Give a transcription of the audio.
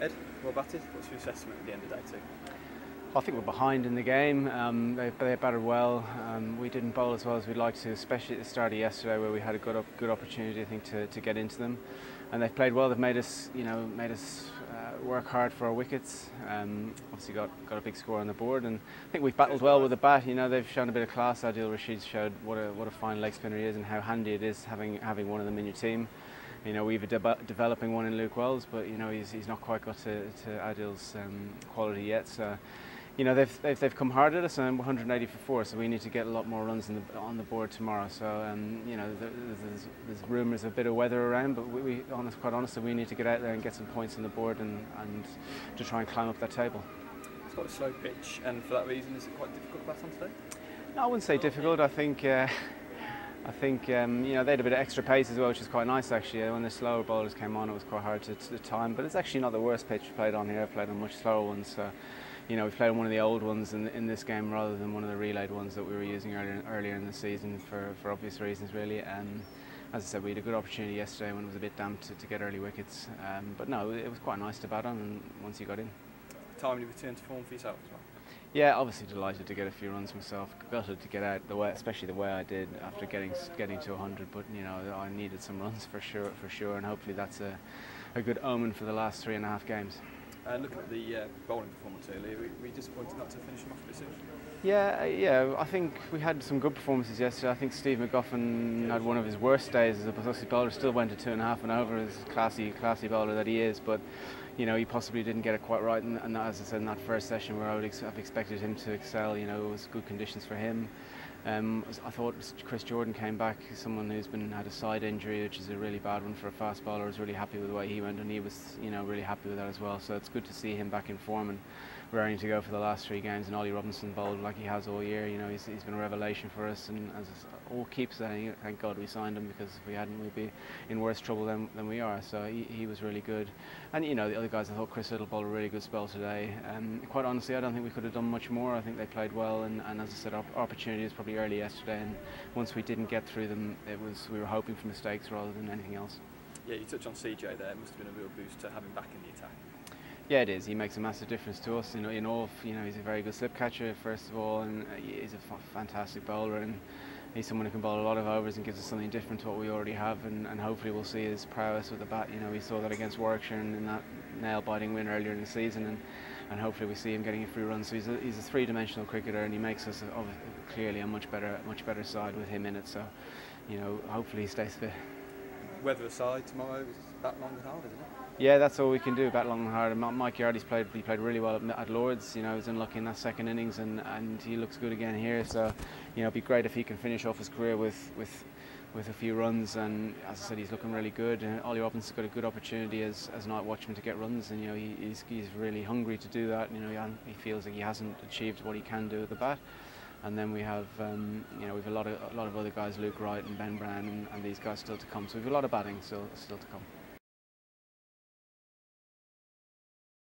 Ed, well batted. What's your assessment at the end of day two? I think we're behind in the game. Um, they, they batted well. Um, we didn't bowl as well as we'd like to, especially at the start of yesterday, where we had a good good opportunity, I think, to, to get into them. And they've played well. They've made us, you know, made us uh, work hard for our wickets. Um, obviously, got got a big score on the board, and I think we've battled well with the bat. You know, they've shown a bit of class. Adil Rashid showed what a what a fine leg spinner he is, and how handy it is having having one of them in your team. You know, we've de- developing one in Luke Wells, but you know he's, he's not quite got to, to Adil's um, quality yet. So you know they've, they've, they've come hard at us and 180 for four so we need to get a lot more runs the, on the board tomorrow so um, you know there's, there's rumours of a bit of weather around but we, we honest, quite honestly we need to get out there and get some points on the board and, and to try and climb up that table it's got a slow pitch and for that reason is it quite difficult to bat on today? No, I wouldn't say difficult I think uh, I think um, you know they had a bit of extra pace as well, which is quite nice actually. When the slower bowlers came on, it was quite hard to, to time, but it's actually not the worst pitch we played on here. I've played on much slower ones, so you know, we played on one of the old ones in, in this game rather than one of the relayed ones that we were using earlier, earlier in the season for, for obvious reasons, really. Um, as I said, we had a good opportunity yesterday when it was a bit damp to, to get early wickets. Um, but no, it was quite nice to bat on once you got in. Timely return to form for yourself as well? Yeah, obviously delighted to get a few runs myself. Gutted to get out the way, especially the way I did after getting getting to 100. But you know, I needed some runs for sure, for sure, and hopefully that's a, a good omen for the last three and a half games. Uh, looking at the uh, bowling performance earlier, were, you disappointed not to finish him off a bit sooner? Yeah, uh, yeah. I think we had some good performances yesterday. I think Steve Magoffin had one of his worst days as a Bussy bowler. Still went to two and a half and over as classy, classy bowler that he is. But you know, he possibly didn't get it quite right. And, and as I said in that first session, where I would have expected him to excel, you know, it was good conditions for him. Um, I thought Chris Jordan came back, someone who's been had a side injury, which is a really bad one for a fast bowler. I was really happy with the way he went, and he was, you know, really happy with that as well. So it's good to see him back in form and raring to go for the last three games. And Ollie Robinson bowled like he has all year. You know, he's, he's been a revelation for us, and as all keep saying, thank God we signed him because if we hadn't, we'd be in worse trouble than, than we are. So he, he was really good. And you know, the other guys, I thought Chris Liddle bowled a really good spell today. Um, quite honestly, I don't think we could have done much more. I think they played well, and, and as I said, our opportunity is probably early yesterday. And once we didn't get through them, it was we were hoping for mistakes rather than anything else. Yeah, you touched on CJ there. It must have been a real boost to have him back in the attack. Yeah, it is. He makes a massive difference to us. Know, in all, you know, he's a very good slip catcher first of all, and uh, he's a fantastic bowler, and he's someone who can bowl a lot of overs and gives us something different to what we already have, and, and hopefully we'll see his prowess with the bat. You know, we saw that against Warwickshire in, in that nail-biting win earlier in the season, and, and hopefully we see him getting a few runs. So he's a, he's a three-dimensional cricketer, and he makes us a, clearly a much better, much better side with him in it. So, you know, hopefully he stays fit. Weather aside, tomorrow is that long and hard, isn't it? Yeah, that's all we can do. Bat long and hard. Mike Yardy's played. He played really well at, Lords. You know, he was unlucky in that second innings, and, and he looks good again here. So, you know, it'd be great if he can finish off his career with with with a few runs. And as I said, he's looking really good. And Ollie Robinson's got a good opportunity as as night watchman to get runs, and you know, he, he's he's really hungry to do that. You know, he, he feels like he hasn't achieved what he can do at the bat. And then we have, um, you know, we've a lot of a lot of other guys, Luke Wright and Ben Brown, and, and these guys still to come. So we've a lot of batting still still to come.